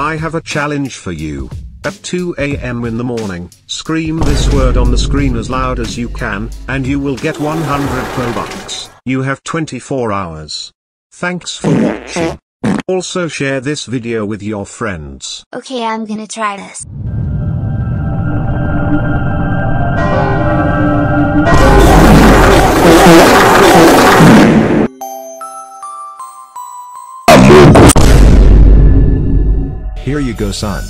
I have a challenge for you. At 2 am in the morning, scream this word on the screen as loud as you can, and you will get 100 Robux. You have 24 hours. Thanks for watching. Also share this video with your friends. Okay, I'm gonna try this. Here you go son.